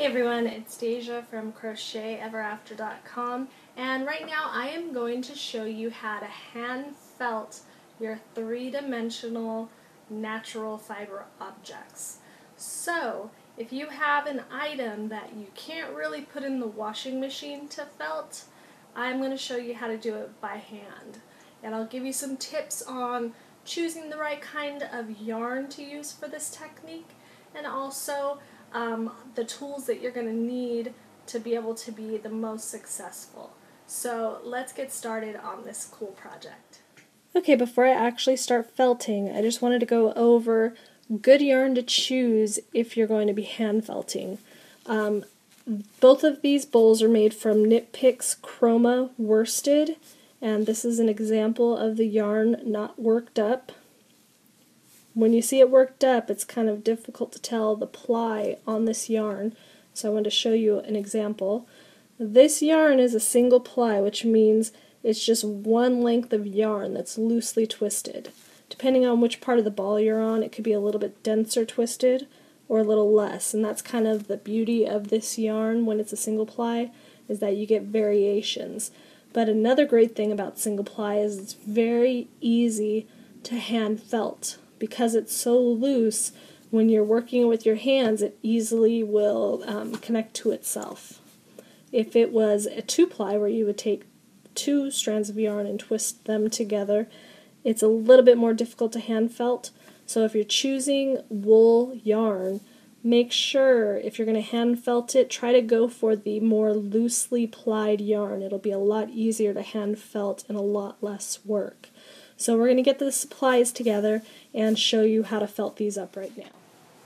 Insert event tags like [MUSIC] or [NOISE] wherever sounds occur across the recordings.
Hey everyone, it's Deja from CrochetEverAfter.com and right now I am going to show you how to hand felt your three-dimensional natural fiber objects. So, if you have an item that you can't really put in the washing machine to felt, I'm going to show you how to do it by hand. And I'll give you some tips on choosing the right kind of yarn to use for this technique and also um, the tools that you're going to need to be able to be the most successful. So let's get started on this cool project. Okay, before I actually start felting, I just wanted to go over good yarn to choose if you're going to be hand felting. Um, both of these bowls are made from Knit Picks Chroma Worsted, and this is an example of the yarn not worked up. When you see it worked up, it's kind of difficult to tell the ply on this yarn, so I want to show you an example. This yarn is a single ply, which means it's just one length of yarn that's loosely twisted. Depending on which part of the ball you're on, it could be a little bit denser twisted or a little less, and that's kind of the beauty of this yarn when it's a single ply, is that you get variations. But another great thing about single ply is it's very easy to hand felt because it's so loose, when you're working with your hands, it easily will um, connect to itself. If it was a two ply where you would take two strands of yarn and twist them together, it's a little bit more difficult to hand felt. So if you're choosing wool yarn, make sure if you're going to hand felt it, try to go for the more loosely plied yarn. It'll be a lot easier to hand felt and a lot less work. So we're going to get the supplies together and show you how to felt these up right now.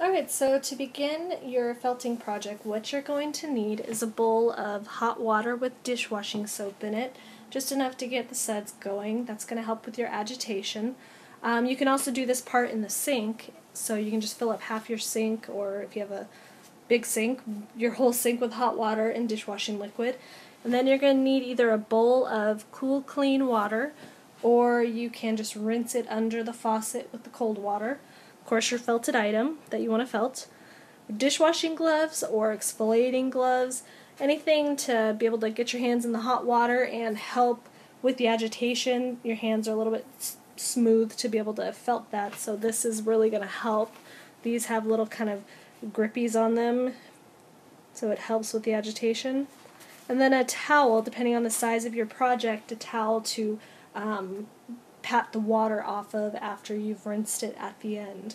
Alright, so to begin your felting project, what you're going to need is a bowl of hot water with dishwashing soap in it, just enough to get the suds going. That's going to help with your agitation. Um, you can also do this part in the sink, so you can just fill up half your sink, or if you have a big sink, your whole sink with hot water and dishwashing liquid. And then you're going to need either a bowl of cool, clean water, or you can just rinse it under the faucet with the cold water. Of course, your felted item that you want to felt. Dishwashing gloves or exfoliating gloves, anything to be able to get your hands in the hot water and help with the agitation. Your hands are a little bit smooth to be able to felt that, so this is really going to help. These have little kind of grippies on them, so it helps with the agitation. And then a towel, depending on the size of your project, a towel to um, pat the water off of after you've rinsed it at the end.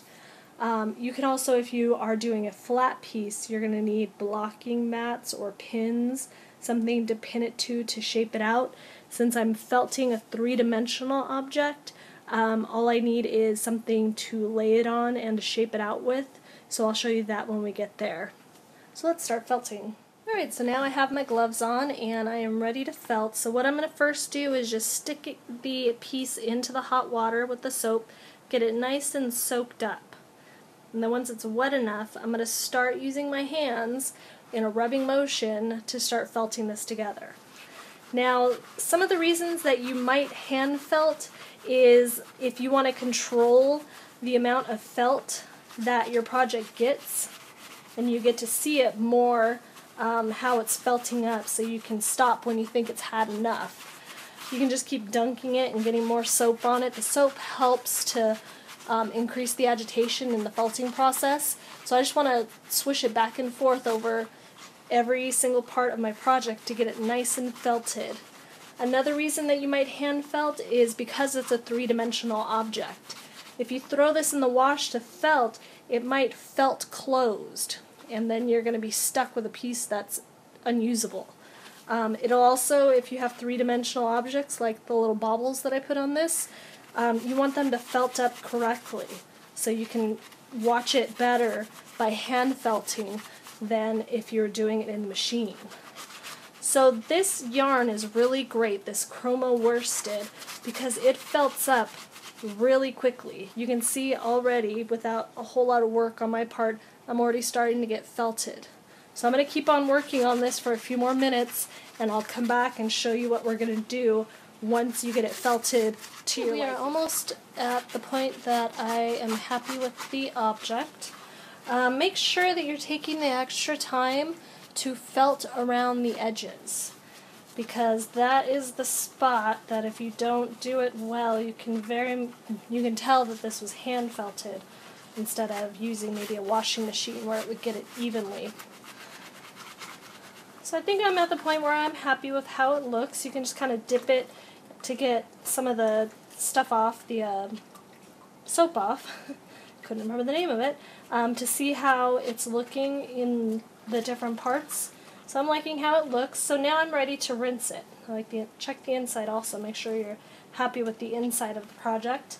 Um, you can also, if you are doing a flat piece, you're going to need blocking mats or pins, something to pin it to to shape it out. Since I'm felting a three-dimensional object, um, all I need is something to lay it on and to shape it out with, so I'll show you that when we get there. So let's start felting. Alright, so now I have my gloves on and I am ready to felt. So what I'm going to first do is just stick the piece into the hot water with the soap, get it nice and soaked up. And then once it's wet enough, I'm going to start using my hands in a rubbing motion to start felting this together. Now, some of the reasons that you might hand felt is if you want to control the amount of felt that your project gets, and you get to see it more um, how it's felting up so you can stop when you think it's had enough. You can just keep dunking it and getting more soap on it. The soap helps to um, increase the agitation in the felting process. So I just want to swish it back and forth over every single part of my project to get it nice and felted. Another reason that you might hand felt is because it's a three-dimensional object. If you throw this in the wash to felt, it might felt closed and then you're going to be stuck with a piece that's unusable. Um, it'll also, if you have three-dimensional objects like the little bobbles that I put on this, um, you want them to felt up correctly so you can watch it better by hand felting than if you're doing it in the machine. So this yarn is really great, this Chroma worsted, because it felts up really quickly. You can see already, without a whole lot of work on my part, I'm already starting to get felted. So I'm going to keep on working on this for a few more minutes, and I'll come back and show you what we're going to do once you get it felted to your We are almost at the point that I am happy with the object. um, make sure that you're taking the extra time to felt around the edges because that is the spot that if you don't do it well you can very you can tell that this was hand felted instead of using maybe a washing machine where it would get it evenly. So I think I'm at the point where I'm happy with how it looks. You can just kind of dip it to get some of the stuff off, the uh, soap off. [LAUGHS] Couldn't remember the name of it. Um, to see how it's looking in the different parts. So I'm liking how it looks. So now I'm ready to rinse it. I like the check the inside also. Make sure you're happy with the inside of the project.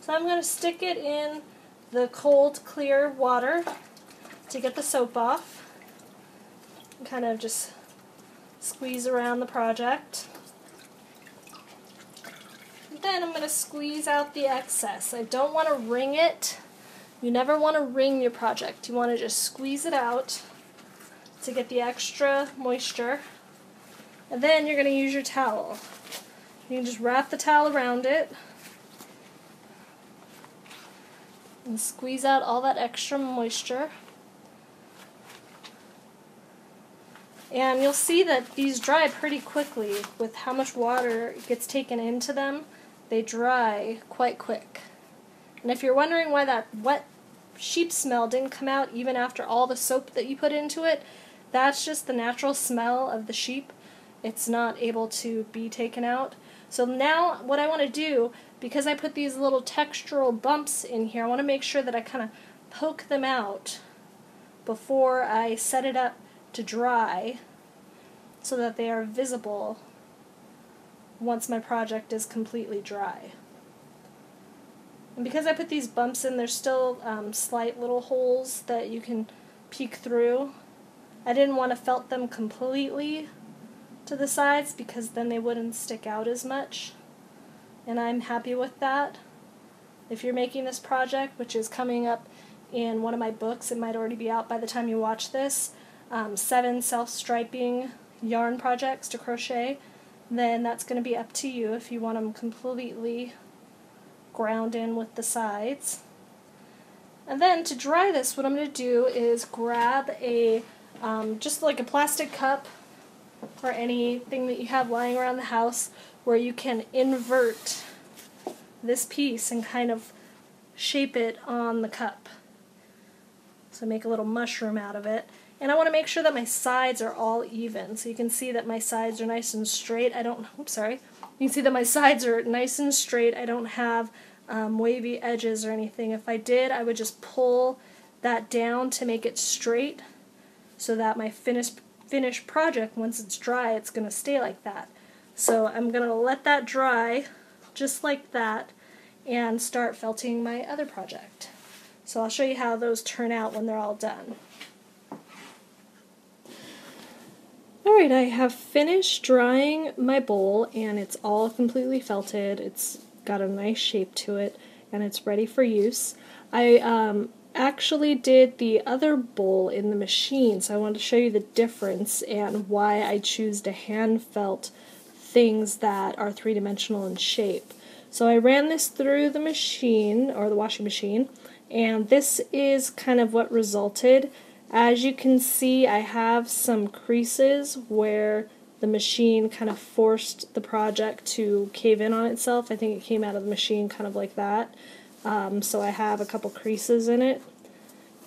So I'm going to stick it in the cold, clear water to get the soap off. And kind of just squeeze around the project. And then I'm going to squeeze out the excess. I don't want to wring it. You never want to wring your project. You want to just squeeze it out to get the extra moisture. And then you're going to use your towel. You can just wrap the towel around it. And squeeze out all that extra moisture. And you'll see that these dry pretty quickly with how much water gets taken into them. They dry quite quick. And if you're wondering why that wet sheep smell didn't come out even after all the soap that you put into it, that's just the natural smell of the sheep. It's not able to be taken out. So now what I want to do because I put these little textural bumps in here, I want to make sure that I kind of poke them out before I set it up to dry so that they are visible once my project is completely dry. And because I put these bumps in, there's still um, slight little holes that you can peek through. I didn't want to felt them completely to the sides because then they wouldn't stick out as much and I'm happy with that. If you're making this project, which is coming up in one of my books, it might already be out by the time you watch this, um, seven self-striping yarn projects to crochet, then that's going to be up to you if you want them completely ground in with the sides. And then to dry this, what I'm going to do is grab a, um, just like a plastic cup or anything that you have lying around the house, where you can invert this piece and kind of shape it on the cup. So make a little mushroom out of it. And I want to make sure that my sides are all even. So you can see that my sides are nice and straight. I don't, oops, sorry. You can see that my sides are nice and straight. I don't have um, wavy edges or anything. If I did, I would just pull that down to make it straight so that my finished, finished project, once it's dry, it's going to stay like that. So I'm going to let that dry just like that and start felting my other project. So I'll show you how those turn out when they're all done. Alright, I have finished drying my bowl and it's all completely felted. It's got a nice shape to it and it's ready for use. I um, actually did the other bowl in the machine, so I wanted to show you the difference and why I choose to hand felt things that are three dimensional in shape. So I ran this through the machine, or the washing machine, and this is kind of what resulted. As you can see, I have some creases where the machine kind of forced the project to cave in on itself. I think it came out of the machine kind of like that. Um, so I have a couple creases in it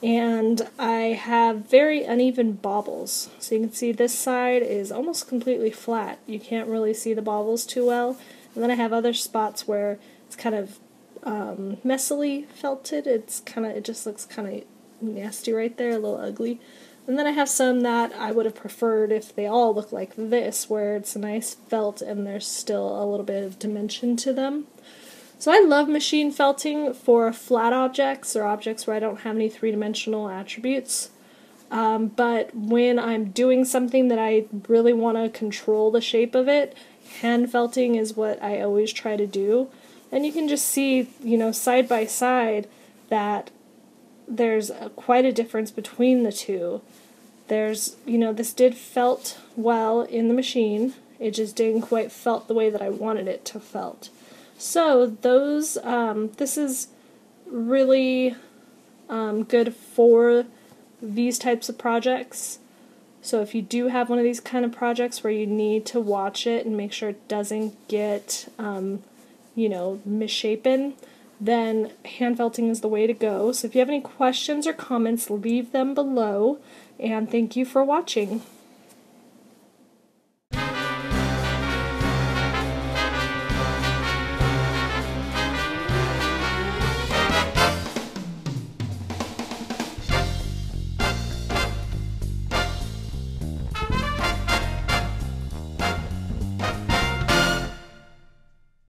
and I have very uneven bobbles. So you can see this side is almost completely flat. You can't really see the bobbles too well. And then I have other spots where it's kind of um, messily felted. It's kind of it just looks kind of nasty right there, a little ugly. And then I have some that I would have preferred if they all look like this, where it's a nice felt and there's still a little bit of dimension to them. So I love machine felting for flat objects or objects where I don't have any three-dimensional attributes. Um, but when I'm doing something that I really want to control the shape of it, hand felting is what I always try to do. And you can just see, you know, side by side that there's a, quite a difference between the two. There's, you know, this did felt well in the machine. It just didn't quite felt the way that I wanted it to felt. So those, um, this is really um, good for these types of projects. So if you do have one of these kind of projects where you need to watch it and make sure it doesn't get, um, you know, misshapen, then hand felting is the way to go. So if you have any questions or comments, leave them below. And thank you for watching.